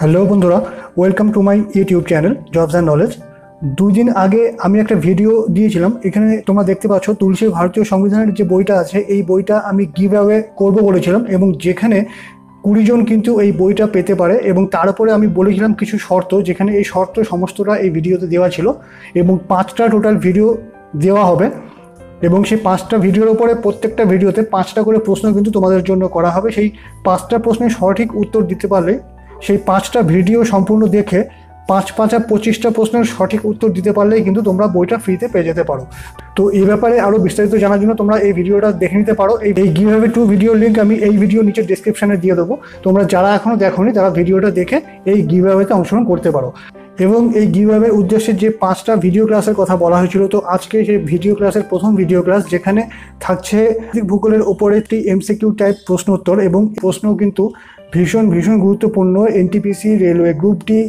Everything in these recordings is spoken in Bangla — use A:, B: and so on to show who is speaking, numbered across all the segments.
A: হ্যালো বন্ধুরা welcome to my YouTube channel jobs and knowledge দুই দিন আগে আমি একটা ভিডিও দিয়েছিলাম, এখানে তোমরা দেখতে পাচ্ছ তুলসী ভারতীয় সংবিধানের যে বইটা আছে, এই বইটা আমি গিভ অ্যাওয়ে করব বলেছিলাম এবং যেখানে কুড়ি জন কিন্তু এই বইটা পেতে পারে এবং তার উপরে আমি বলেছিলাম কিছু শর্ত, যেখানে এই শর্ত সমস্তটা এই ভিডিওতে দেওয়া ছিল এবং পাঁচটা টোটাল ভিডিও দেওয়া হবে এবং সেই পাঁচটা ভিডিওর ওপরে প্রত্যেকটা ভিডিওতে পাঁচটা করে প্রশ্ন কিন্তু তোমাদের জন্য করা হবে। সেই পাঁচটা প্রশ্নের সঠিক উত্তর দিতে পারলে সেই পাঁচটা ভিডিও সম্পূর্ণ দেখে পাঁচ পাঁচা পঁচিশটা প্রশ্নের সঠিক উত্তর দিতে পারলেই কিন্তু তোমরা বইটা ফ্রিতে পেয়ে যেতে পারো। তো এই ব্যাপারে আরও বিস্তারিত জানার জন্য তোমরা এই ভিডিওটা দেখে নিতে পারো। এই গিভ হ্যাভে টু ভিডিও লিঙ্ক আমি এই ভিডিও নিচে ডিসক্রিপশানে দিয়ে দেবো। তোমরা যারা এখনও দেখোনি, তারা ভিডিওটা দেখে এই গিভঅ্যাওয়েতে অংশগ্রহণ করতে পারো। এবং এই গিভঅ্যাওয়ের উদ্দেশ্যে যে পাঁচটা ভিডিও ক্লাসের কথা বলা হয়েছিল, তো আজকে সেই ভিডিও ক্লাসের প্রথম ভিডিও ক্লাস যেখানে থাকছে ভূগোলের ওপরে একটি এমসিকিউ টাইপ প্রশ্ন উত্তর এবং প্রশ্ন কিন্তু ভীষণ ভীষণ গুরুত্বপূর্ণ NTPC railway group D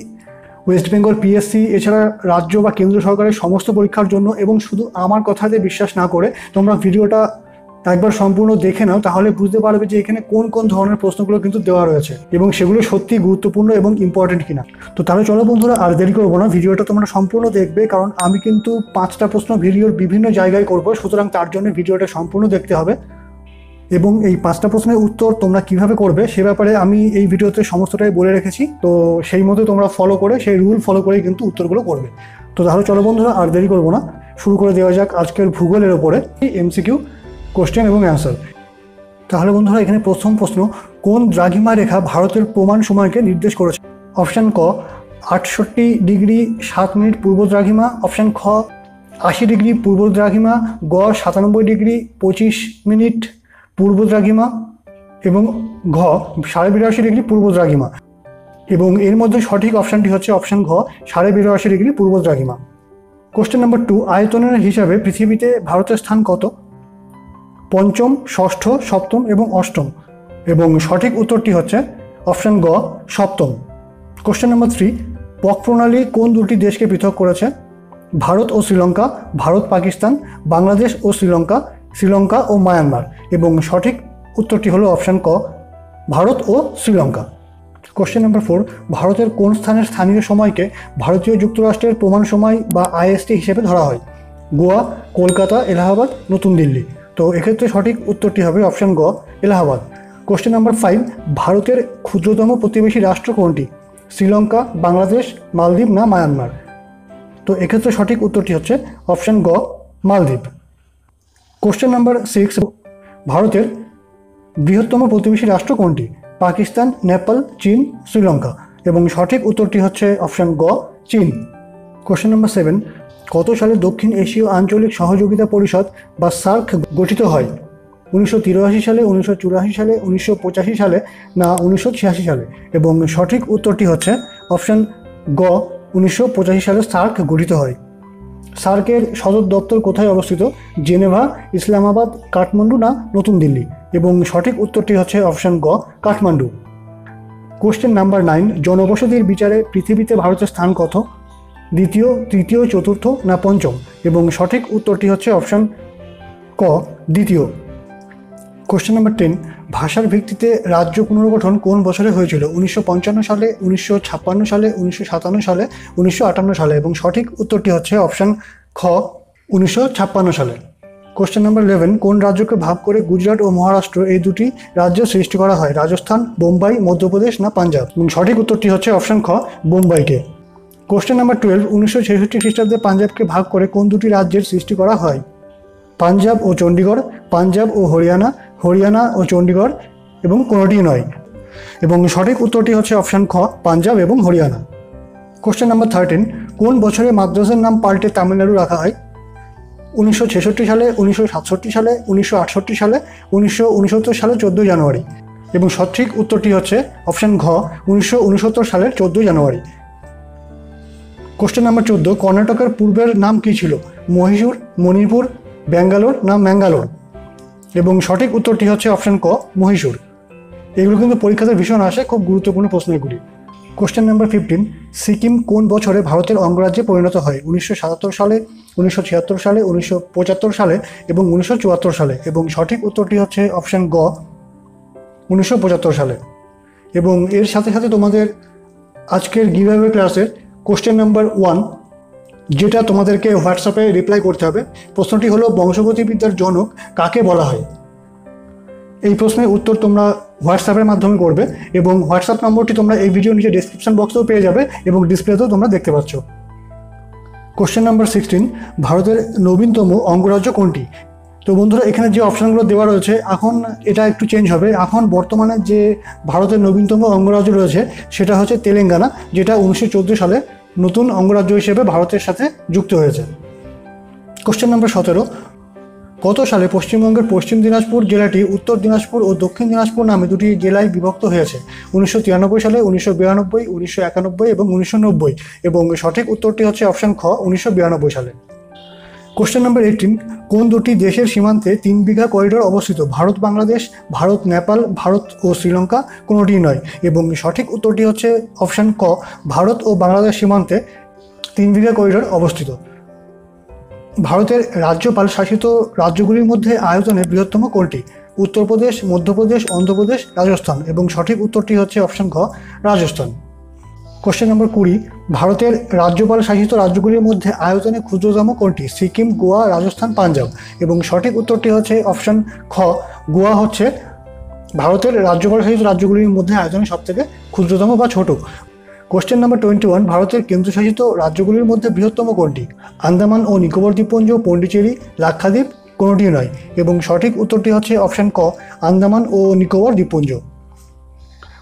A: West Bengal PSC এছাড়া রাজ্য বা কেন্দ্র সরকারের সমস্ত পরীক্ষার জন্য এবং শুধু আমার কথাতে বিশ্বাস না করে তোমরা ভিডিওটা একবার সম্পূর্ণ দেখে নাও, তাহলে বুঝতে পারবে যে এখানে কোন কোন ধরনের প্রশ্নগুলো কিন্তু দেওয়া রয়েছে এবং সেগুলো সত্যি গুরুত্বপূর্ণ এবং ইম্পর্টেন্ট কিনা। তো তাহলে চলো বন্ধুরা, আর দেরি করব না, ভিডিওটা তোমরা সম্পূর্ণ দেখবে, কারণ আমি কিন্তু পাঁচটা প্রশ্ন ভিডিওর বিভিন্ন জায়গায় করব, সুতরাং তার জন্য ভিডিওটা সম্পূর্ণ দেখতে হবে। এবং এই পাঁচটা প্রশ্নের উত্তর তোমরা কীভাবে করবে, সে ব্যাপারে আমি এই ভিডিওতে সমস্তটাই বলে রেখেছি। তো সেই মতো তোমরা ফলো করে, সেই রুল ফলো করেই কিন্তু উত্তরগুলো করবে। তো তাহলে চলো বন্ধুরা, আর দেরি করব না, শুরু করে দেওয়া যাক আজকের ভূগোলের ওপরে এমসিকিউ কোশ্চেন এবং অ্যান্সার তাহলে বন্ধুরা, এখানে প্রথম প্রশ্ন, কোন দ্রাঘিমা রেখা ভারতের প্রমাণ সময়কে নির্দেশ করেছে? অপশান ক, আটষট্টি ডিগ্রি সাত মিনিট পূর্ব দ্রাঘিমা। অপশান খ, আশি ডিগ্রি পূর্ব দ্রাঘিমা। গ, সাতানব্বই ডিগ্রি পঁচিশ মিনিট পূর্ব দ্রাঘিমা। এবং ঘ, সাড়ে বিরাশি ডিগ্রি পূর্ব দ্রাঘিমা। এবং এর মধ্যে সঠিক অপশানটি হচ্ছে অপশান ঘ, সাড়ে বিরাশি ডিগ্রি পূর্ব দ্রাঘিমা। কোশ্চেন নাম্বার টু আয়তনের হিসাবে পৃথিবীতে ভারতের স্থান কত? পঞ্চম, ষষ্ঠ, সপ্তম এবং অষ্টম। এবং সঠিক উত্তরটি হচ্ছে অপশান গ, সপ্তম। কোশ্চেন নাম্বার থ্রি পক প্রণালী কোন দুটি দেশকে পৃথক করেছে? ভারত ও শ্রীলঙ্কা, ভারত, পাকিস্তান, বাংলাদেশ ও শ্রীলঙ্কা শ্রীলঙ্কা ও মায়ানমার। এবং সঠিক উত্তরটি হলো অপশান ক, ভারত ও শ্রীলঙ্কা। কোশ্চেন নাম্বার ফোর ভারতের কোন স্থানের স্থানীয় সময়কে ভারতীয় যুক্তরাষ্ট্রের প্রমাণ সময় বা আইএসটি হিসেবে ধরা হয়? গোয়া, কলকাতা, এলাহাবাদ, নতুন দিল্লি। তো এক্ষেত্রে সঠিক উত্তরটি হবে অপশান গ, এলাহাবাদ। কোশ্চেন নাম্বার ফাইভ ভারতের ক্ষুদ্রতম প্রতিবেশী রাষ্ট্র কোনটি? শ্রীলঙ্কা, বাংলাদেশ, মালদ্বীপ না মায়ানমার? তো এক্ষেত্রে সঠিক উত্তরটি হচ্ছে অপশান গ, মালদ্বীপ। কোশ্চেন নাম্বার সিক্স ভারতের বৃহত্তম প্রতিবেশী রাষ্ট্র কোনটি? পাকিস্তান, নেপাল, চীন, শ্রীলঙ্কা। এবং সঠিক উত্তরটি হচ্ছে অপশান গ, চীন। কোশ্চেন নাম্বার সেভেন কত সালে দক্ষিণ এশীয় আঞ্চলিক সহযোগিতা পরিষদ বা সার্ক গঠিত হয়? উনিশশো তিরাশি সালে, উনিশশো চুরাশি সালে, উনিশশো পঁচাশি সালে না উনিশশো ছিয়াশি সালে? এবং সঠিক উত্তরটি হচ্ছে অপশান গ, উনিশশো পঁচাশি সালে সার্ক গঠিত হয়। সার্কের সদর দপ্তর কোথায় অবস্থিত? জেনেভা, ইসলামাবাদ, কাঠমান্ডু না নতুন দিল্লি? এবং সঠিক উত্তরটি হচ্ছে অপশান গ, কাঠমান্ডু। কোশ্চেন নাম্বার নাইন, জনবসতির বিচারে পৃথিবীতে ভারতের স্থান কত? দ্বিতীয়, তৃতীয়, চতুর্থ না পঞ্চম? এবং সঠিক উত্তরটি হচ্ছে অপশান ক, দ্বিতীয়। কোশ্চেন নাম্বার টেন ভাষার ভিত্তিতে রাজ্য পুনর্গঠন কোন বছরে হয়েছিল? উনিশশো পঞ্চান্ন সালে, উনিশশো ছাপ্পান্ন সালে, উনিশশো সাতান্ন সালে, উনিশশো আটান্ন সালে? এবং সঠিক উত্তরটি হচ্ছে অপশান খ, উনিশশো ছাপ্পান্ন সালে। কোশ্চেন নাম্বার ইলেভেন কোন রাজ্যকে ভাগ করে গুজরাট ও মহারাষ্ট্র এই দুটি রাজ্য সৃষ্টি করা হয়? রাজস্থান, বোম্বাই, মধ্যপ্রদেশ না পাঞ্জাব? এবং সঠিক উত্তরটি হচ্ছে অপশান খ, বোম্বাইকে। কোশ্চেন নাম্বার টুয়েলভ উনিশশো ছেষট্টি খ্রিস্টাব্দে পাঞ্জাবকে ভাগ করে কোন দুটি রাজ্যের সৃষ্টি করা হয়? পাঞ্জাব ও চণ্ডীগড়, পাঞ্জাব ও হরিয়ানা হরিয়ানা ও চণ্ডীগড় এবং কোনোটি নয়। এবং সঠিক উত্তরটি হচ্ছে অপশান খ, পাঞ্জাব এবং হরিয়ানা। কোশ্চেন নাম্বার থার্টিন কোন বছরে মাদ্রাসার নাম পাল্টে তামিলনাড়ু রাখা হয়? উনিশশো ছেষট্টি সালে, উনিশশো সাতষট্টি সালে, উনিশশো আটষট্টি সালে, উনিশশো উনসত্তর সালে চোদ্দোই জানুয়ারি। এবং সঠিক উত্তরটি হচ্ছে অপশান ঘ, উনিশশো উনসত্তর সালের চোদ্দোই জানুয়ারি। কোশ্চেন নাম্বার চোদ্দ, কর্ণাটকের পূর্বের নাম কী ছিল? মহীশূর, মণিপুর, ব্যাঙ্গালোর না ম্যাঙ্গালোর? এবং সঠিক উত্তরটি হচ্ছে অপশান ক, মহীশূর। এগুলো কিন্তু পরীক্ষাতে ভীষণ আসে, খুব গুরুত্বপূর্ণ প্রশ্ন এগুলি কোশ্চেন নাম্বার ফিফটিন সিকিম কোন বছরে ভারতের অঙ্গরাজ্যে পরিণত হয়? উনিশশো সাতাত্তর সালে, উনিশশো ছিয়াত্তর সালে, উনিশশো পঁচাত্তর সালে এবং উনিশশো চুয়াত্তর সালে। এবং সঠিক উত্তরটি হচ্ছে অপশান গ, উনিশশো পঁচাত্তর সালে। এবং এর সাথে সাথে তোমাদের আজকের গিভঅ্যাওয়ে ক্লাসের কোশ্চেন নাম্বার ওয়ান যেটা তোমাদেরকে হোয়াটসঅ্যাপে রিপ্লাই করতে হবে, প্রশ্নটি হলো বংশগতিবিদ্যার জনক কাকে বলা হয়? এই প্রশ্নের উত্তর তোমরা হোয়াটসঅ্যাপের মাধ্যমে করবে এবং হোয়াটসঅ্যাপ নম্বরটি তোমরা এই ভিডিও নিচে ডিসক্রিপশন বক্সেও পেয়ে যাবে এবং ডিসপ্লেতেও তোমরা দেখতে পাচ্ছ। কোশ্চেন নাম্বার সিক্সটিন ভারতের নবীনতম অঙ্গরাজ্য কোনটি? তো বন্ধুরা, এখানে যে অপশানগুলো দেওয়া রয়েছে, এখন এটা একটু চেঞ্জ হবে। এখন বর্তমানে যে ভারতের নবীনতম অঙ্গরাজ্য রয়েছে, সেটা হচ্ছে তেলেঙ্গানা, যেটা উনিশশো চোদ্দ সালে নতুন অঙ্গরাজ্য হিসেবে ভারতের সাথে যুক্ত হয়েছে। কোশ্চেন নম্বর সতেরো, কত সালে পশ্চিমবঙ্গের পশ্চিম দিনাজপুর জেলাটি উত্তর দিনাজপুর ও দক্ষিণ দিনাজপুর নামে দুটি জেলায় বিভক্ত হয়েছে? উনিশশো তিরানব্বই সালে, উনিশশো বিরানব্বই, উনিশশো একানব্বই এবং উনিশশো নব্বই। এবং সঠিক উত্তরটি হচ্ছে অপশান খ, উনিশশো বিরানব্বই সালে। কোশ্চেন নাম্বার এইটিন কোন দুটি দেশের সীমান্তে তিন বিঘা করিডোর অবস্থিত? ভারত, বাংলাদেশ, ভারত, নেপাল, ভারত ও শ্রীলঙ্কা কোনোটি নয়। এবং সঠিক উত্তরটি হচ্ছে অপশান ক, ভারত ও বাংলাদেশ সীমান্তে তিন বিঘা করিডোর অবস্থিত। ভারতের রাজ্যপাল শাসিত রাজ্যগুলির মধ্যে আয়তনে বৃহত্তম কোনটি? উত্তরপ্রদেশ, মধ্যপ্রদেশ, অন্ধ্রপ্রদেশ, রাজস্থান। এবং সঠিক উত্তরটি হচ্ছে অপশান খ রাজস্থান। কোশ্চেন নম্বর কুড়ি, ভারতের রাজ্যপাল শাসিত রাজ্যগুলির মধ্যে আয়তনে ক্ষুদ্রতম কোনটি? সিকিম, গোয়া, রাজস্থান, পাঞ্জাব। এবং সঠিক উত্তরটি হচ্ছে অপশান খ। গোয়া হচ্ছে ভারতের রাজ্যপাল শাসিত রাজ্যগুলির মধ্যে আয়তনে সবথেকে ক্ষুদ্রতম বা ছোট। কোশ্চেন নাম্বার টোয়েন্টি ওয়ান ভারতের কেন্দ্রশাসিত রাজ্যগুলির মধ্যে বৃহত্তম কোনটি? আন্দামান ও নিকোবর দ্বীপপুঞ্জ, পন্ডিচেরি, লাক্ষাদ্বীপ কোনোটি নয়। এবং সঠিক উত্তরটি হচ্ছে অপশান ক, আন্দামান ও নিকোবর দ্বীপপুঞ্জ।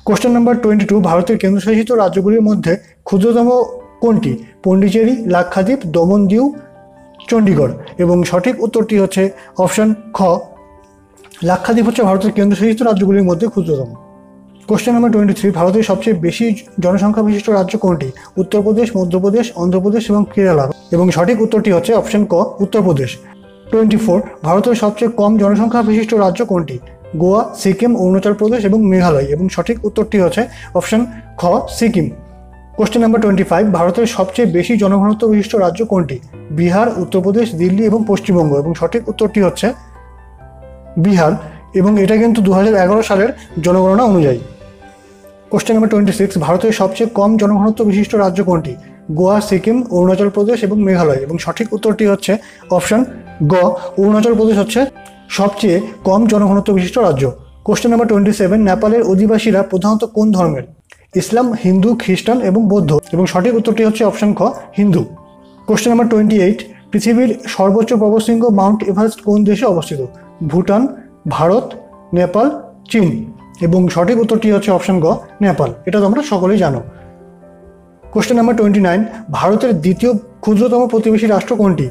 A: কোশ্চেন নাম্বার টোয়েন্টি টু ভারতের কেন্দ্রশাসিত রাজ্যগুলির মধ্যে ক্ষুদ্রতম কোনটি? পন্ডিচেরি, লাক্ষাদ্বীপ দমন দিউ চণ্ডীগড় এবং সঠিক উত্তরটি হচ্ছে অপশান খ। লাক্ষাদ্বীপ হচ্ছে ভারতের কেন্দ্রশাসিত রাজ্যগুলির মধ্যে ক্ষুদ্রতম। কোশ্চেন নাম্বার টোয়েন্টি থ্রি ভারতের সবচেয়ে বেশি জনসংখ্যা বিশিষ্ট রাজ্য কোনটি? উত্তরপ্রদেশ, মধ্যপ্রদেশ, অন্ধ্রপ্রদেশ এবং কেরালা। এবং সঠিক উত্তরটি হচ্ছে অপশন ক, উত্তরপ্রদেশ। টোয়েন্টি ফোর ভারতের সবচেয়ে কম জনসংখ্যা বিশিষ্ট রাজ্য কোনটি? গোয়া, সিকিম, অরুণাচল প্রদেশ এবং মেঘালয় এবং সঠিক উত্তরটি হচ্ছে অপশন খ, Sikkim. Question number twenty five ভারতের সবচেয়ে বেশি জনঘনত্ব বিশিষ্ট রাজ্য কোনটি? বিহার, উত্তরপ্রদেশ, দিল্লি এবং পশ্চিমবঙ্গ এবং সঠিক উত্তরটি হচ্ছে বিহার এবং এটা কিন্তু দু হাজার এগারো সালের জনগণনা অনুযায়ী। কোশ্চেন নাম্বার টোয়েন্টি সিক্স ভারতের সবচেয়ে কম জনঘনত্ব বিশিষ্ট রাজ্য কোনটি? গোয়া, সিকিম, অরুণাচল প্রদেশ এবং মেঘালয় এবং সঠিক উত্তরটি হচ্ছে অপশন গ, অরুণাচল প্রদেশ হচ্ছে সবচেয়ে কম জনঘনত্ব বিশিষ্ট রাজ্য। কোশ্চেন নাম্বার টোয়েন্টি সেভেন নেপালের অধিবাসীরা প্রধানত কোন ধর্মের? ইসলাম, হিন্দু, খ্রিস্টান এবং বৌদ্ধ। এবং সঠিক উত্তরটি হচ্ছে অপশন খ, Hindu. Question number twenty eight পৃথিবীর সর্বোচ্চ পর্বতশৃঙ্গ মাউন্ট এভারেস্ট কোন দেশে অবস্থিত? ভুটান, ভারত, নেপাল, চীন। এবং সঠিক উত্তরটি হচ্ছে অপশন গ, নেপাল। এটা তোমরা সকলেই জানো। কোশ্চেন নাম্বার টোয়েন্টি নাইন ভারতের দ্বিতীয় ক্ষুদ্রতম প্রতিবেশী রাষ্ট্র কোনটি?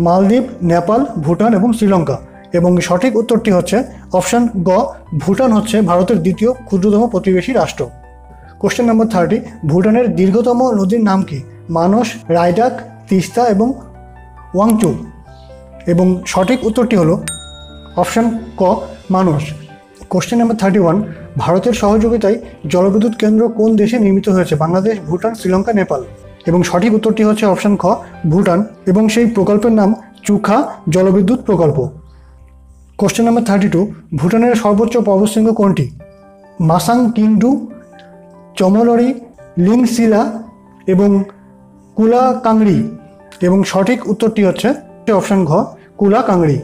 A: মালদ্বীপ, নেপাল, ভুটান এবং শ্রীলঙ্কা। এবং সঠিক উত্তরটি হচ্ছে অপশন গ, ভুটান হচ্ছে ভারতের দ্বিতীয় ক্ষুদ্রতম প্রতিবেশী রাষ্ট্র। কোশ্চেন নাম্বার থার্টি ভুটানের দীর্ঘতম নদীর নাম কি? মানস রায়ডাক তিস্তা এবং ওয়াংচু। এবং সঠিক উত্তরটি হলো অপশন ক, Manas. Question number thirty one ভারতের সহযোগিতায় জলবিদ্যুৎ কেন্দ্র কোন দেশে নির্মিত হয়েছে? বাংলাদেশ, ভুটান, শ্রীলঙ্কা, নেপাল। এবং সঠিক উত্তরটি হচ্ছে অপশন খ, ভুটান এবং সেই প্রকল্পের নাম চুখা জলবিদ্যুৎ প্রকল্প। কোশ্চেন নাম্বার থার্টি টু ভুটানের সর্বোচ্চ পর্বতশৃঙ্গ কোনটি? মাসাং কিংডু চমলরি, লিংসিলা এবং কুলা কাংড়ি এবং সঠিক উত্তরটি হচ্ছে অপশন ঘ Kula Kangri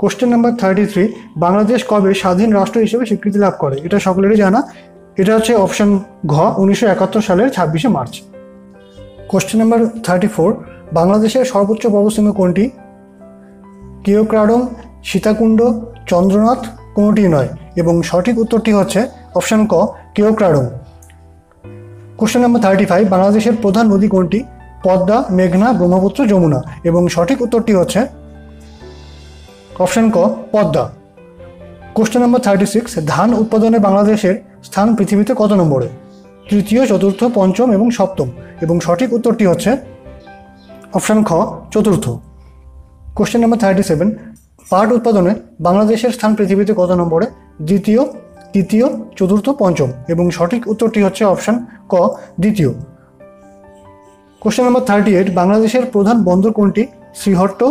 A: question number thirty three Bangladesh কবে স্বাধীন রাষ্ট্র হিসেবে স্বীকৃতি লাভ করে? এটা সকলেরই জানা। এটা হচ্ছে অপশন ঘ, উনিশশো একাত্তর সালের ছাব্বিশে March. Question number thirty four বাংলাদেশের সর্বোচ্চ পর্বতশৃঙ্গ কোনটি? কিওক্রাডং, সীতাকুণ্ড, চন্দ্রনাথ কোনোটি নয়? এবং সঠিক উত্তরটি হচ্ছে অপশন ক, Keokradong. Question number thirty five বাংলাদেশের প্রধান নদী কোনটি? পদ্মা, মেঘনা, ব্রহ্মপুত্র, যমুনা। এবং সঠিক উত্তরটি হচ্ছে অপশন ক, Padma. Question number thirty six ধান উৎপাদনে বাংলাদেশের স্থান পৃথিবীতে কত নম্বরে? তৃতীয়, চতুর্থ, পঞ্চম এবং সপ্তম। এবং সঠিক উত্তরটি হচ্ছে অপশান খ, চতুর্থ। কোশ্চেন নাম্বার থার্টি সেভেন পাট উৎপাদনে বাংলাদেশের স্থান পৃথিবীতে কত নম্বরে? দ্বিতীয়, তৃতীয়, চতুর্থ, পঞ্চম। এবং সঠিক উত্তরটি হচ্ছে অপশন ক, দ্বিতীয়। কোশ্চেন নাম্বার থার্টি এইট বাংলাদেশের প্রধান বন্দর কোনটি? শ্রীহট্ট,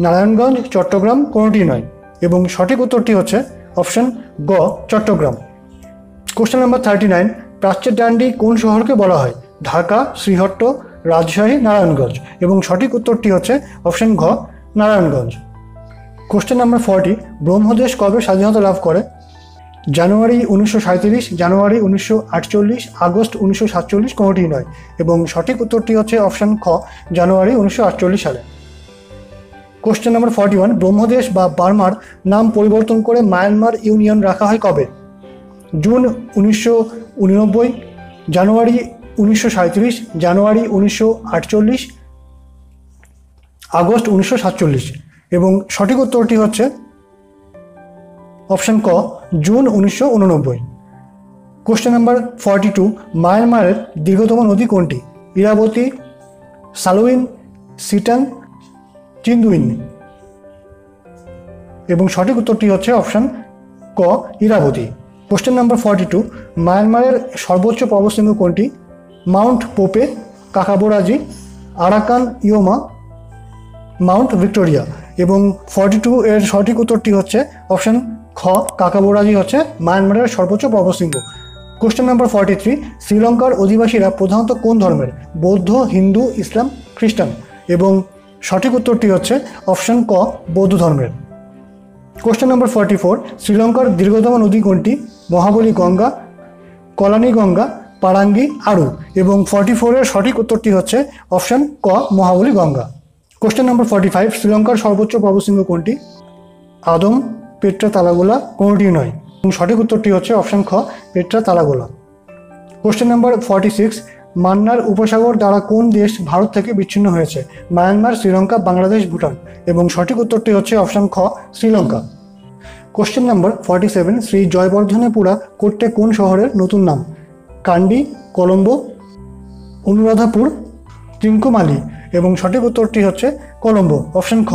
A: নারায়ণগঞ্জ, চট্টগ্রাম, কোনোটি নয়? এবং সঠিক উত্তরটি হচ্ছে অপশন গ, Chittagong. Question number thirty nine প্রাচ্যের ডান্ডি কোন শহরকে বলা হয়? ঢাকা, শ্রীহট্ট, রাজশাহী, নারায়ণগঞ্জ। এবং সঠিক উত্তরটি হচ্ছে অপশন ঘ, Narayanganj. Question number forty Brahmadesh কবে স্বাধীনতা লাভ করে? জানুয়ারি উনিশশো সাঁত্রিশ জানুয়ারি উনিশশো আটচল্লিশ, আগস্ট উনিশশো সাতচল্লিশ কোনোটি নয়। এবং সঠিক উত্তরটি হচ্ছে অপশন খ, জানুয়ারি উনিশশো আটচল্লিশ সালে। Question number forty one Brahmadesh বা বার্মার নাম পরিবর্তন করে মায়ানমার ইউনিয়ন রাখা হয় কবে? জুন উনিশশো উননব্বই, জানুয়ারি উনিশশো সাঁত্রিশ জানুয়ারি উনিশশো আটচল্লিশ, আগস্ট উনিশশো সাতচল্লিশ। এবং সঠিক উত্তরটি হচ্ছে অপশান ক, জুন উনিশশো উননব্বই। কোশ্চেন নাম্বার ফর্টি টু, মায়ানমারের দীর্ঘতম নদী কোনটি? ইরাবতী সালুইন সিটান চিন্দুইন। এবং সঠিক উত্তরটি হচ্ছে অপশান ক, Irrawaddy. Question number forty two মায়ানমারের সর্বোচ্চ পর্বতশৃঙ্গ কোনটি? Mount Popa Hkakabo Razi Arakan Yoma Mount Victoria এবং ফর্টি টু এর সঠিক উত্তরটি হচ্ছে অপশন খ কাকাবোরাজি হচ্ছে মায়ানমারের সর্বোচ্চ পর্বতশৃঙ্গ। কোশ্চেন নাম্বার ফর্টি থ্রি শ্রীলঙ্কার অধিবাসীরা প্রধানত কোন ধর্মের? বৌদ্ধ, হিন্দু, ইসলাম, খ্রিস্টান এবং সঠিক উত্তরটি হচ্ছে অপশন ক, বৌদ্ধ ধর্মের। কোশ্চেন নম্বর ফর্টি ফোর শ্রীলঙ্কার দীর্ঘতম নদী কোনটি? মহাবলী গঙ্গা, কলানি গঙ্গা, পারাঙ্গি, আরু এবং ফর্টি ফোরের সঠিক উত্তরটি হচ্ছে অপশন ক, Mahaweli Ganga. Question number forty five শ্রীলঙ্কার সর্বোচ্চ পর্বতশৃঙ্গ কোনটি? আদম পেট্রা তালাগোলা কোনোটি নয়? এবং সঠিক উত্তরটি হচ্ছে অপশন খ Pidurutalagala question number forty six Mannar উপসাগর দ্বারা কোন দেশ ভারত থেকে বিচ্ছিন্ন হয়েছে? মায়ানমার, শ্রীলঙ্কা, বাংলাদেশ, ভুটান। এবং সঠিক উত্তরটি হচ্ছে অপশন খ, Sri Lanka. Question number forty seven Sri Jayawardenepura Kotte কোন শহরের নতুন নাম কান্ডি কলম্বো অনুরাধাপুর ত্রিঙ্কুমালি এবং সঠিক উত্তরটি হচ্ছে কলম্বো অপশন খ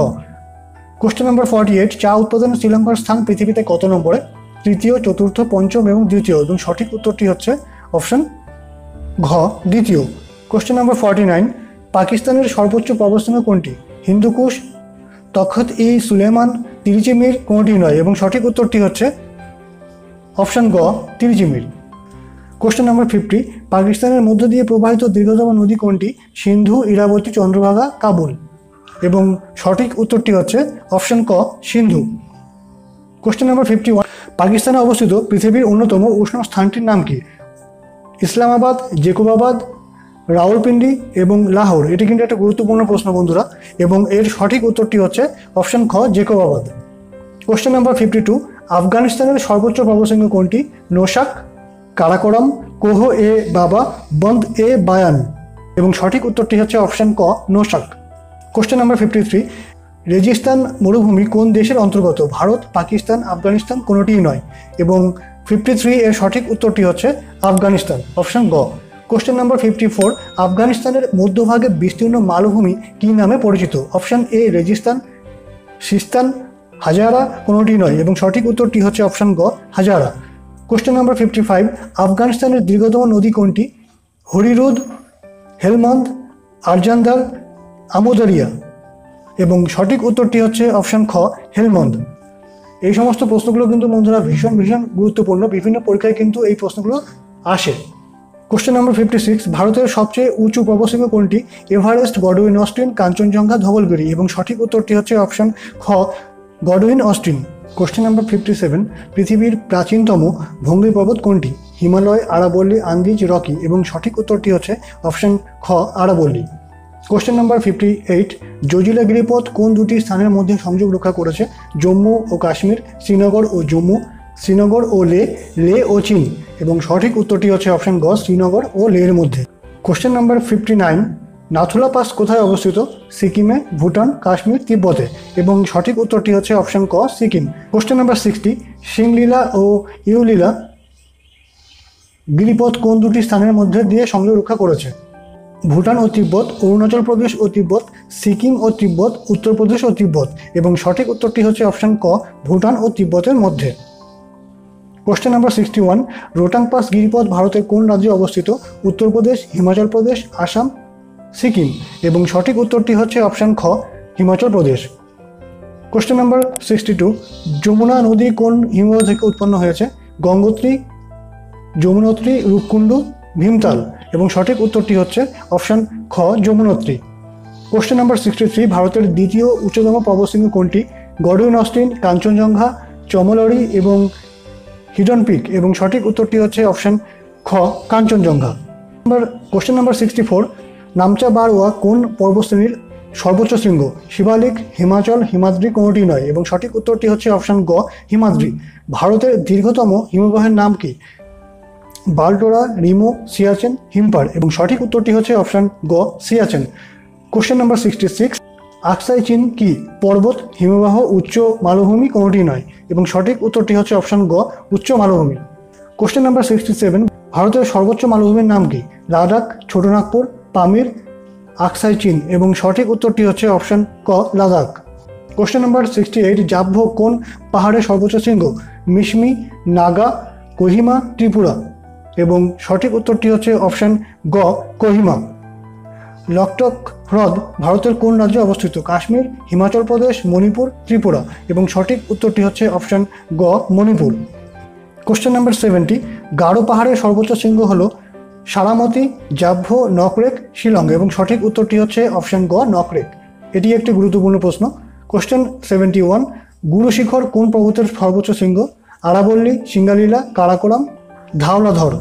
A: কোশ্চেন নাম্বার ফর্টি এইট চা উৎপাদনে শ্রীলঙ্কার স্থান পৃথিবীতে কত নম্বরে তৃতীয় চতুর্থ পঞ্চম এবং দ্বিতীয় এবং সঠিক উত্তরটি হচ্ছে অপশন ঘ দ্বিতীয় কোশ্চেন নাম্বার ফর্টি নাইন পাকিস্তানের সর্বোচ্চ পর্বতশৃঙ্গ কোনটি হিন্দুকুশ তখত ই সুলেমান তিরিচিমির কোনটি নয় এবং সঠিক উত্তরটি হচ্ছে অপশন গ তিরিচিমির কোশ্চেন নাম্বার ফিফটি পাকিস্তানের মধ্য দিয়ে প্রবাহিত দীর্ঘতম নদী কোনটি? সিন্ধু, ইরাবতী, চন্দ্রভাগা, কাবুল। এবং সঠিক উত্তরটি হচ্ছে অপশন ক, Sindhu. Question number fifty one পাকিস্তানে অবস্থিত পৃথিবীর অন্যতম উষ্ণ স্থানটির নাম কি? ইসলামাবাদ, জেকোবাবাদ রাওয়ালপিন্ডি এবং লাহোর। এটি কিন্তু একটা গুরুত্বপূর্ণ প্রশ্ন, বন্ধুরা, এবং এর সঠিক উত্তরটি হচ্ছে অপশন খ, Jacobabad. Question number fifty two আফগানিস্তানের সর্বোচ্চ পর্বতশৃঙ্গ কোনটি? নোশাক, কারাকোরাম, কোহ এ বাবা, বন্দ এ বায়ান। এবং সঠিক উত্তরটি হচ্ছে অপশন ক, Noshaq. Question number fifty three Registan মরুভূমি কোন দেশের অন্তর্গত? ভারত, পাকিস্তান, আফগানিস্তান কোনোটিই নয়। এবং ফিফটি থ্রি এর সঠিক উত্তরটি হচ্ছে আফগানিস্তান। অপশন গ। কোশ্চেন নাম্বার ফিফটি ফোর আফগানিস্তানের মধ্যভাগে বিস্তীর্ণ মালভূমি কী নামে পরিচিত? অপশান এ রেজিস্তান সিস্তান হাজারা কোনোটি নয়? এবং সঠিক উত্তরটি হচ্ছে অপশন গ হাজারা কোশ্চেন নাম্বার ফিফটি ফাইভ আফগানিস্তানের দীর্ঘতম নদী কোনটি? হরিরুদ হেলমন্দ আরজান্দার আমোদারিয়া এবং সঠিক উত্তরটি হচ্ছে অপশন খ হেলমন্দ এই সমস্ত প্রশ্নগুলো কিন্তু বন্ধুরা ভীষণ ভীষণ গুরুত্বপূর্ণ। বিভিন্ন পরীক্ষায় কিন্তু এই প্রশ্নগুলো আসে। কোশ্চেন নম্বর ফিফটি সিক্স ভারতের সবচেয়ে উঁচু পর্বতশৃঙ্গ কোনটি? Everest, Godwin, Austen, Kanchenjunga, Dhaulagiri এবং সঠিক উত্তরটি হচ্ছে অপশন খ, Godwin, Austen. Question number fifty seven পৃথিবীর প্রাচীনতম ভঙ্গি পর্বত কোনটি? হিমালয়, আরাবল্লী, আন্দিজ, রকি এবং সঠিক উত্তরটি হচ্ছে অপশন খ, আরাবল্লী। Question number fifty eight Zojila গিরিপথ কোন দুটি স্থানের মধ্যে সংযোগ রক্ষা করেছে? জম্মু ও কাশ্মীর, শ্রীনগর ও জম্মু শ্রীনগর ও লে লে ও চীন। এবং সঠিক উত্তরটি হচ্ছে অপশন গ, শ্রীনগর ও লের মধ্যে। Question number fifty nine Nathula pass কোথায় অবস্থিত? সিকিমে, ভুটান, কাশ্মীর, তিব্বতে। এবং সঠিক উত্তরটি হচ্ছে অপশন ক, Sikkim. Question number sixty Singalila ও ইউলীলা গিরিপথ কোন দুটি স্থানের মধ্যে দিয়ে সংযোগ রক্ষা করেছে? ভুটান ও তিব্বত, অরুণাচল প্রদেশ ও তিব্বত, সিকিম ও তিব্বত, উত্তরপ্রদেশ ও তিব্বত। এবং সঠিক উত্তরটি হচ্ছে অপশন ক, ভুটান ও তিব্বতের মধ্যে। Question number sixty one Rohtang pass গিরিপথ ভারতের কোন রাজ্যে অবস্থিত? উত্তরপ্রদেশ হিমাচল প্রদেশ আসাম সিকিম এবং সঠিক উত্তরটি হচ্ছে অপশন খ Himachal Pradesh. Question number sixty two Yamuna নদী কোন হিমবাহ থেকে উৎপন্ন হয়েছে? গঙ্গোত্রী, যমুনোত্রী, রূপকুণ্ড, ভীমতাল। এবং সঠিক উত্তরটি হচ্ছে অপশান খ, Yamunotri. Question number sixty three ভারতের দ্বিতীয় উচ্চতম পর্বতশৃঙ্গ কোনটি? গডউইন অস্টিন কাঞ্চনজঙ্ঘা চমলরি এবং হিডন পিক এবং সঠিক উত্তরটি হচ্ছে অপশান খ, Kanchenjunga. Number question number sixty four Namcha Barwa কোন পর্বশ্রেণীর সর্বোচ্চ শৃঙ্গ? শিবালিক, হিমাচল, হিমাদ্রি কোনোটি নয় এবং সঠিক উত্তরটি হচ্ছে অপশান গ, হিমাদ্রি। ভারতের দীর্ঘতম হিমবাহের নাম কি? বালটোরা, রিমো, সিয়াচেন হিমপার এবং সঠিক উত্তরটি হচ্ছে অপশান গ, Siachen. Question number sixty six Aksai Chin কি? পর্বত, হিমবাহ, উচ্চ মালভূমি কোনোটি নয়। এবং সঠিক উত্তরটি হচ্ছে অপশন গ, উচ্চ মালভূমি। কোশ্চেন নাম্বার সিক্সটি সেভেন ভারতের সর্বোচ্চ মালভূমির নাম কি? লাদাখ ছোটনাগপুর পামির, আকসাই চীন এবং সঠিক উত্তরটি হচ্ছে অপশন ক, Ladakh. Question number sixty eight জাভ্য কোন পাহাড়ের সর্বোচ্চ শৃঙ্গ? মিশমি, নাগা, কোহিমা, ত্রিপুরা। এবং সঠিক উত্তরটি হচ্ছে অপশান গ, কোহিমা। লকটক হ্রদ ভারতের কোন রাজ্যে অবস্থিত? কাশ্মীর, হিমাচল প্রদেশ, মণিপুর, ত্রিপুরা এবং সঠিক উত্তরটি হচ্ছে অপশান গ, Manipur. Question number seventy Garo পাহাড়ের সর্বোচ্চ শৃঙ্গ হল সারামতি, জাভ্য, নকরেক, শিলং এবং সঠিক উত্তরটি হচ্ছে অপশান গ, নকরেক। এটি একটি গুরুত্বপূর্ণ প্রশ্ন। কোশ্চেন সেভেন্টি ওয়ান গুরুশিখর কোন পর্বতের সর্বোচ্চ শৃঙ্গ? আরাবল্লী, সিঙ্গালীলা কারাকোরাম ধাওলাধর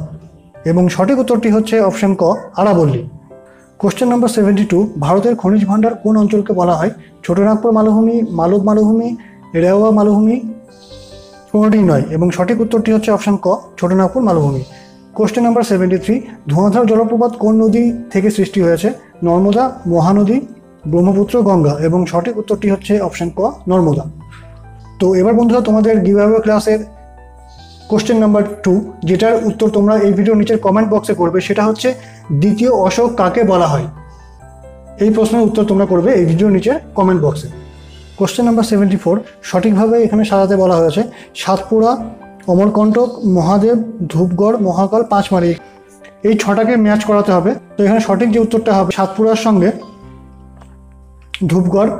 A: এবং সঠিক উত্তরটি হচ্ছে অপশান ক, আরাবল্লী। কোশ্চেন নাম্বার সেভেন্টি টু ভারতের খনিজ ভাণ্ডার কোন অঞ্চলকে বলা হয়? ছোটনাগপুর মালভূমি, মালব মালভূমি, রেওয়া মালভূমি কোনোটি নয়। এবং সঠিক উত্তরটি হচ্ছে অপশান ক, ছোটনাগপুর মালভূমি। Question number seventy three Dhuandhar জলপ্রপাত কোন নদী থেকে সৃষ্টি হয়েছে? নর্মদা, মহানদী, ব্রহ্মপুত্র, গঙ্গা। এবং সঠিক উত্তরটি হচ্ছে অপশান ক, নর্মদা। তো এবার বন্ধুরা, তোমাদের গিভাবে ক্লাসের কোশ্চেন নাম্বার টু যেটার উত্তর তোমরা এই ভিডিওর নিচের কমেন্ট বক্সে করবে, সেটা হচ্ছে দ্বিতীয় অশোক কাকে বলা হয়? এই প্রশ্নের উত্তর তোমরা করবে এই ভিডিওর নিচের কমেন্ট বক্সে কোশ্চেন নাম্বার সেভেন্টি ফোর সঠিকভাবে এখানে সাজাতে বলা হয়েছে, সাতপুরা অমরকণ্টক মহাদেব, ধূপগড়, মহাকাল, পাঁচমারি। এই ছটাকে ম্যাচ করাতে হবে। তো এখানে সঠিক যে উত্তরটা হবে, সাতপুরার সঙ্গে ধূপগড়,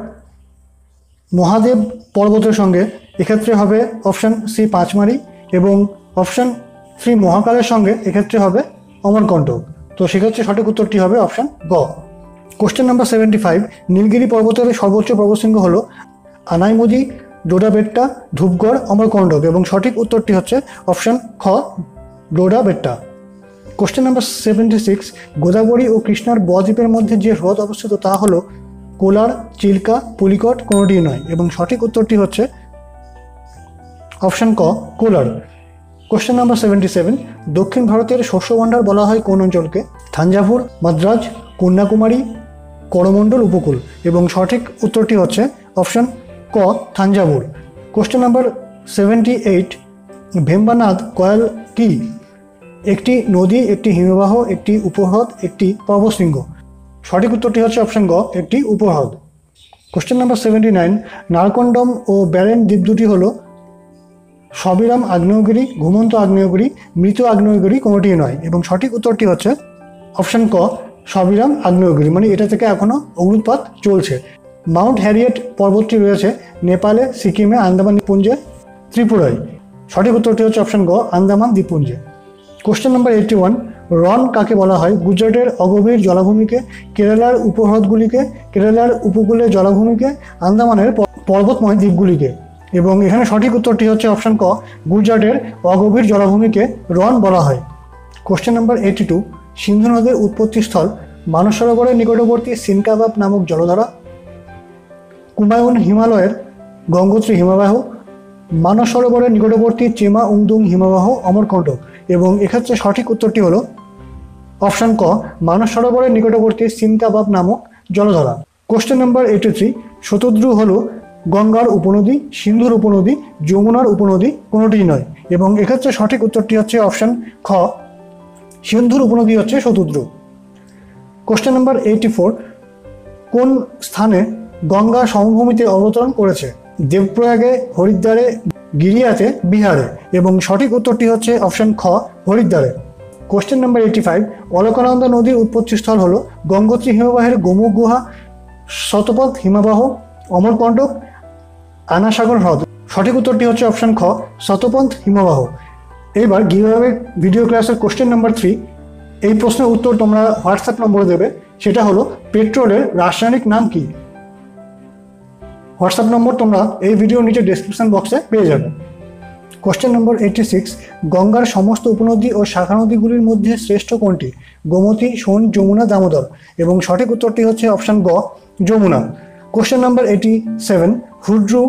A: মহাদেব পর্বতের সঙ্গে। এক্ষেত্রে হবে অপশান সি পাঁচমারি। এবং অপশান সি মহাকালের সঙ্গে এক্ষেত্রে হবে অমরকণ্টক তো সেক্ষেত্রে সঠিক উত্তরটি হবে অপশান গ। Question number seventy five Nilgiri পর্বতের সর্বোচ্চ পর্বতশৃঙ্গ হল আনাইমুদি, ডোডাবেট্টা, ধূপগড় অমরকণ্টক এবং সঠিক উত্তরটি হচ্ছে অপশান খ, Doddabetta. Question number seventy six Godavari ও কৃষ্ণার বদ্বীপের মধ্যে যে হ্রদ অবস্থিত তা হলো কোলার, চিল্কা, পুলিকট কোনোটি নয় এবং সঠিক উত্তরটি হচ্ছে অপশান ক, cooler. Question number seventy seven দক্ষিণ ভারতের শস্য ভাণ্ডার বলা হয় কোন অঞ্চলকে? থাঞ্জাভুর, মাদ্রাজ, কন্যাকুমারী, করমণ্ডল উপকূল। এবং সঠিক উত্তরটি হচ্ছে অপশান ক, Thanjavur. Question number seventy eight Vembanad Kayal কি? একটি নদী, একটি হিমবাহ, একটি উপহ্রদ, একটি পর্বশৃঙ্গ সঠিক উত্তরটি হচ্ছে অপশান গ, একটি উপহ্রদ। Question number seventy nine Narcondam ও ব্যারেন দ্বীপ দুটি হলো সবিরাম আগ্নেয়গিরি, ঘুমন্ত আগ্নেয়গিরি, মৃত আগ্নেয়গিরি কোনোটি নয় এবং সঠিক উত্তরটি হচ্ছে অপশান ক, সবিরাম আগ্নেয়গিরি মানে এটা থেকে এখনও অগ্নুৎপাত চলছে। মাউন্ট হ্যারিয়েট পর্বতটি রয়েছে নেপালে, সিকিমে, আন্দামান দ্বীপপুঞ্জে, ত্রিপুরায়। সঠিক উত্তরটি হচ্ছে অপশান গ, Andaman দ্বীপপুঞ্জে। Question number eighty one Rann কাকে বলা হয়? গুজরাটের অগভীর জলাভূমিকে, কেরালার উপহ্রদগুলিকে, কেরালার উপকূলের জলাভূমিকে, আন্দামানের পর্বতময় দ্বীপগুলিকে। এবং এখানে সঠিক উত্তরটি হচ্ছে অপশান ক গুজরাটের অগভীর জলাভূমিকে রন বলা হয়। Question number eighty two Sindhu নদের উৎপত্তিস্থল মানস সরোবরের নিকটবর্তী সিনকাবাব নামক জলধারা। কুমায়ুন হিমালয়ের গঙ্গোত্রী হিমবাহ মানস সরোবরের নিকটবর্তী চেমা উংদুং হিমবাহ অমরকণ্টক এবং এক্ষেত্রে সঠিক উত্তরটি হলো অপশান ক মানস সরোবরের নিকটবর্তী সিনকাবাব নামক জলধারা। Question number eighty three Shatadru হল গঙ্গার উপনদী, সিন্ধুর উপনদী, যমুনার উপনদী কোনোটি নয়। এবং এক্ষেত্রে সঠিক উত্তরটি হচ্ছে অপশান খ। সিন্ধুর উপনদী হচ্ছে Shatadru. Question number eighty four কোন স্থানে গঙ্গা সমভূমিতে অবতরণ করেছে? দেবপ্রয়াগে, হরিদ্বারে, গিরিয়াতে, বিহারে। এবং সঠিক উত্তরটি হচ্ছে অপশন খ, হরিদ্বারে। Question number eighty five Alaknanda নদীর উৎপত্তিস্থল হল গঙ্গোত্রী হিমবাহের গোমুখ গুহা, শতপথ হিমবাহ অমরকণ্টক আনাসাগর হ্রদ। সঠিক উত্তরটি হচ্ছে অপশন খ শতপন্থ হিমবাহ। এবার গিভঅ্যাওয়ে ভিডিও ক্লাসের কোশ্চেন নাম্বার থ্রি। এই প্রশ্নের উত্তর তোমরা হোয়াটসঅ্যাপ নম্বরে দেবে। সেটা হলো, পেট্রোলের রাসায়নিক নাম কি? হোয়াটসঅ্যাপ নম্বর তোমরা এই ভিডিওর নিচে ডেসক্রিপশন বক্সে পেয়ে যাবে। কোশ্চেন নম্বর এইটি সিক্স গঙ্গার সমস্ত উপনদী ও শাখা নদীগুলির মধ্যে শ্রেষ্ঠ কোনটি? গোমতী, সোন, যমুনা, দামোদর। এবং সঠিক উত্তরটি হচ্ছে অপশান গ, Yamuna. Question number eighty seven Hundru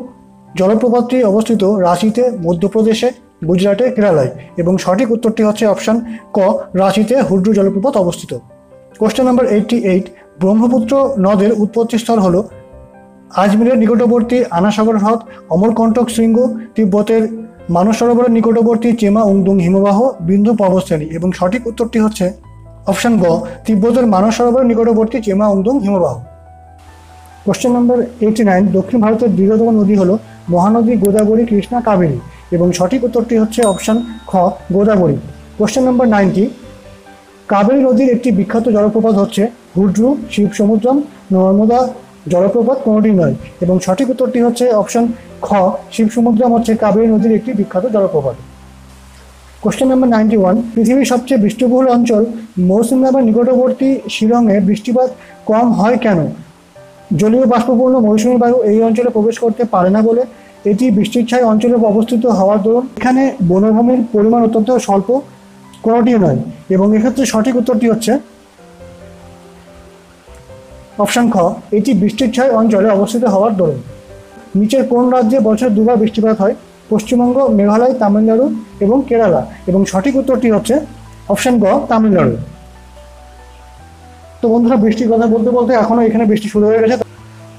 A: জলপ্রপাতটি অবস্থিত রাঁচিতে, মধ্যপ্রদেশে, গুজরাটে, কেরালায় এবং সঠিক উত্তরটি হচ্ছে অপশান ক, রাঁচিতে হুড্রু জলপ্রপাত অবস্থিত। Question number eighty eight Brahmaputra নদের উৎপত্তিস্থল হল আজমিরের নিকটবর্তী আনাসাগর হ্রদ, অমরকণ্টক শৃঙ্গ, তিব্বতের মানস সরোবরের নিকটবর্তী চেমা উংদুং হিমবাহ, বিন্দু পর্বতশ্রেণী এবং সঠিক উত্তরটি হচ্ছে অপশান গ, তিব্বতের মানস সরোবরের নিকটবর্তী চেমা উংদুং হিমবাহ। কোশ্চেন নম্বর এইটি নাইন দক্ষিণ ভারতের দীর্ঘতম নদী হল মহানদী গোদাবরী কৃষ্ণা কাবেরী এবং সঠিক উত্তরটি হচ্ছে অপশান খ, Godavari. Question number ninety Kaveri নদীর একটি বিখ্যাত জলপ্রপাত হচ্ছে হুড্রু শিব সমুদ্রম নর্মদা জলপ্রপাত কোনোটি নয় এবং সঠিক উত্তরটি হচ্ছে অপশন খ শিব সমুদ্রম হচ্ছে কাবেরী নদীর একটি বিখ্যাত জলপ্রপাত। কোশ্চেন নাম্বার নাইনটি ওয়ান পৃথিবীর সবচেয়ে বৃষ্টিবহুল অঞ্চল মৌসুমনামের নিকটবর্তী শিলংয়ে বৃষ্টিপাত কম হয় কেন? জলীয় বাষ্পপূর্ণ মৌসুমী বায়ু এই অঞ্চলে প্রবেশ করতে পারে না বলে এটি বৃষ্টির ছায় অঞ্চলে অবস্থিত হওয়ার দরুন। এখানে বনভূমির পরিমাণ অত্যন্ত স্বল্প কোনোটিও নয় এবং এক্ষেত্রে সঠিক উত্তরটি হচ্ছে অপশান খ। এটি বৃষ্টির ছায় অঞ্চলে অবস্থিত হওয়ার দরুন। নিচের কোন রাজ্যে বছরে দুবার বৃষ্টিপাত হয়? পশ্চিমবঙ্গ, মেঘালয়, তামিলনাড়ু এবং কেরালা এবং সঠিক উত্তরটি হচ্ছে অপশান গ, তামিলনাড়ু। তো বন্ধুরা, বৃষ্টির কথা বলতে বলতে এখনও এখানে বৃষ্টি শুরু হয়ে গেছে।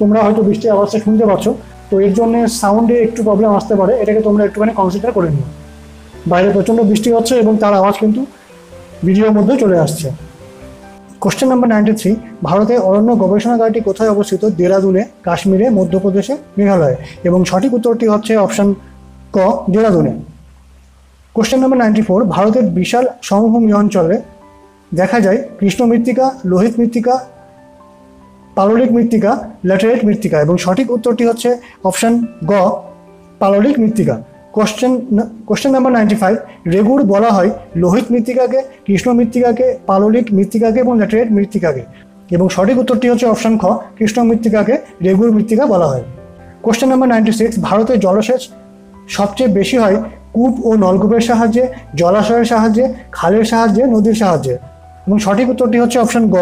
A: তোমরা হয়তো বৃষ্টির আওয়াজটা শুনতে পাচ্ছ। তো এর জন্য সাউন্ডে একটু প্রবলেম আসতে পারে। এটাকে তোমরা একটুখানি কনসিডার করে নিও। বাইরে প্রচণ্ড বৃষ্টি হচ্ছে এবং তার আওয়াজ কিন্তু ভিডিওর মধ্যে চলে আসছে। কোশ্চেন নাম্বার নাইনটি থ্রি ভারতে অরণ্য গবেষণাগারটি কোথায় অবস্থিত? দেরাদুনে, কাশ্মীরে, মধ্যপ্রদেশে, মেঘালয়ে। এবং সঠিক উত্তরটি হচ্ছে অপশান ক, দেরাদুনে। কোশ্চেন নাম্বার নাইনটি ফোর ভারতের বিশাল সমভূমি অঞ্চলে দেখা যায় কৃষ্ণ মৃত্তিকা, লোহিত মৃত্তিকা, পাললিক মৃত্তিকা, ল্যাটেরাইট মৃত্তিকা এবং সঠিক উত্তরটি হচ্ছে অপশান গ, পাললিক মৃত্তিকা। Question question number ninety five regur বলা হয় লোহিত মৃত্তিকাকে, কৃষ্ণ মৃত্তিকাকে, পাললিক মৃত্তিকাকে এবং ল্যাটেরাইট মৃত্তিকাকে। এবং সঠিক উত্তরটি হচ্ছে অপশান খ, কৃষ্ণ মৃত্তিকাকে রেগুর মৃত্তিকা বলা হয়। কোশ্চেন নাম্বার নাইনটি সিক্স ভারতের জলসেচ সবচেয়ে বেশি হয় কূপ ও নলকূপের সাহায্যে, জলাশয়ের সাহায্যে, খালের সাহায্যে, নদীর সাহায্যে? এবং সঠিক উত্তরটি হচ্ছে অপশন গ,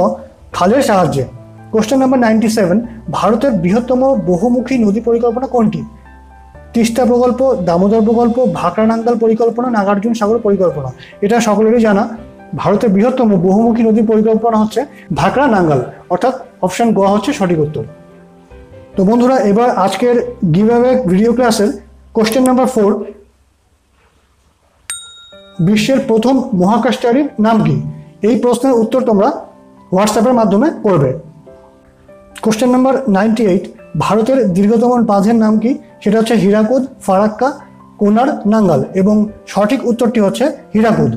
A: খালের সাহায্যে। কোশ্চেন নাম্বার নাইনটি সেভেন ভারতের বৃহত্তম বহুমুখী নদী পরিকল্পনা কোনটি? তিস্তা প্রকল্প, দামোদর প্রকল্প ভাকরা নাঙ্গাল পরিকল্পনা, নাগার্জুন সাগর পরিকল্পনা। এটা সকলেরই জানা। ভারতের বৃহত্তম বহুমুখী নদী পরিকল্পনা হচ্ছে ভাকরা নাঙ্গাল অর্থাৎ অপশন গ হচ্ছে সঠিক উত্তর। তো বন্ধুরা, এবার আজকের গিভঅ্যাওয়ে ভিডিও ক্লাসের কোশ্চেন নাম্বার ফোর বিশ্বের প্রথম মহাকাশচারীর নাম কি? এই প্রশ্নের উত্তর তোমরা হোয়াটসঅ্যাপের মাধ্যমে করবে। কোশ্চেন নাম্বার নাইনটি এইট ভারতের দীর্ঘতম বাঁধের নাম কি? সেটা হচ্ছে হীরাকুদ, ফারাক্কা, কোনার, নাঙ্গাল এবং সঠিক উত্তরটি হচ্ছে Hirakud.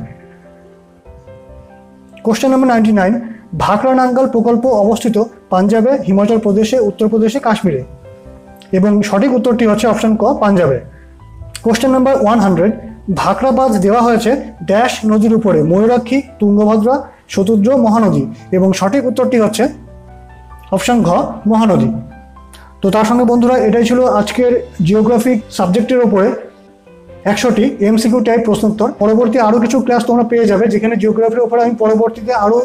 A: Question number ninety nine Bhakra Nangal প্রকল্প অবস্থিত পাঞ্জাবে, হিমাচল প্রদেশে উত্তরপ্রদেশে কাশ্মীরে? এবং সঠিক উত্তরটি হচ্ছে অপশন ক, পাঞ্জাবে। Question number one hundred Bhakra বাঁধ দেওয়া হয়েছে ড্যাশ নদীর উপরে, ময়ূরাক্ষী, তুঙ্গভদ্রা, শতুদ্র, মহানদী এবং সঠিক উত্তরটি হচ্ছে অপশন ঘ, মহানদী। তো তার সঙ্গে বন্ধুরা, এটাই ছিল আজকের জিওগ্রাফিক সাবজেক্টের ওপরে একশোটি এমসিকিউ টাইপ প্রশ্নোত্তর। পরবর্তী আরও কিছু ক্লাস তোমরা পেয়ে যাবে, যেখানে জিওগ্রাফির ওপরে আমি পরবর্তীতে আরও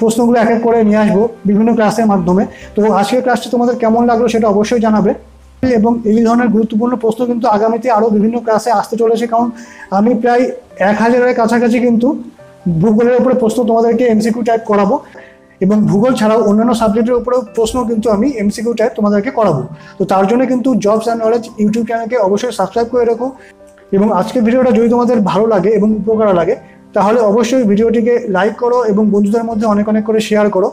A: প্রশ্নগুলো এক এক করে নিয়ে আসব বিভিন্ন ক্লাসের মাধ্যমে। তো আজকের ক্লাসটি তোমাদের কেমন লাগল সেটা অবশ্যই জানাবে। এবং এই ধরনের গুরুত্বপূর্ণ প্রশ্ন কিন্তু আগামীতে আরও বিভিন্ন ক্লাসে আসতে চলেছে, কারণ আমি প্রায় এক হাজারের কাছাকাছি কিন্তু ভূগোলের উপরে প্রশ্ন তোমাদেরকে এমসিকিউ টাইপ করাবো এবং ভূগোল ছাড়াও অন্যান্য সাবজেক্টের উপরেও প্রশ্ন কিন্তু আমি এমসিকিউ টাইপ তোমাদেরকে করাবো। তো তার জন্য কিন্তু জবস অ্যান্ড নলেজ ইউটিউব চ্যানেলকে অবশ্যই সাবস্ক্রাইব করে রাখো এবং আজকের ভিডিওটা যদি তোমাদের ভালো লাগে এবং উপকার লাগে, তাহলে অবশ্যই ভিডিওটিকে লাইক করো এবং বন্ধুদের মধ্যে অনেক অনেক করে শেয়ার করো।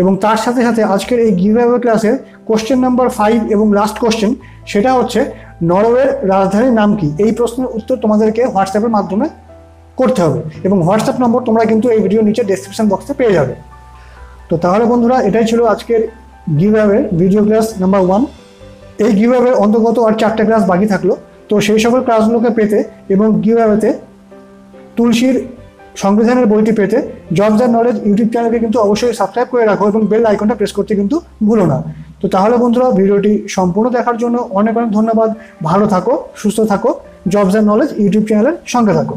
A: এবং তার সাথে সাথে আজকের এই গিভঅ্যাওয়ে ক্লাসের কোশ্চেন নাম্বার ফাইভ এবং লাস্ট কোশ্চেন সেটা হচ্ছে নরওয়ের রাজধানীর নাম কি? এই প্রশ্নের উত্তর তোমাদেরকে হোয়াটসঅ্যাপের মাধ্যমে করতে হবে এবং হোয়াটসঅ্যাপ নম্বর তোমরা কিন্তু এই ভিডিও নিচে ডেসক্রিপশন বক্সে পেয়ে যাবে। তো তাহলে বন্ধুরা, এটাই ছিল আজকের giveaway video class number one এই গিভঅ্যাওয়ে অন্তর্গত আর চারটে ক্লাস বাকি থাকল। তো সেই সকল ক্লাসগুলোকে পেতে এবং গিভঅ্যাওয়েতে তুলসীর সংবিধানের বইটি পেতে জব অ্যান্ড নলেজ ইউটিউব চ্যানেলকে কিন্তু অবশ্যই সাবস্ক্রাইব করে রাখো এবং বেল আইকনটা প্রেস করতে কিন্তু ভুলো না। তো তাহলে বন্ধুরা, ভিডিওটি সম্পূর্ণ দেখার জন্য অনেক অনেক ধন্যবাদ। ভালো থাকো, সুস্থ থাকো। জবস অ্যান্ড নলেজ ইউটিউব চ্যানেলের সঙ্গে থাকো।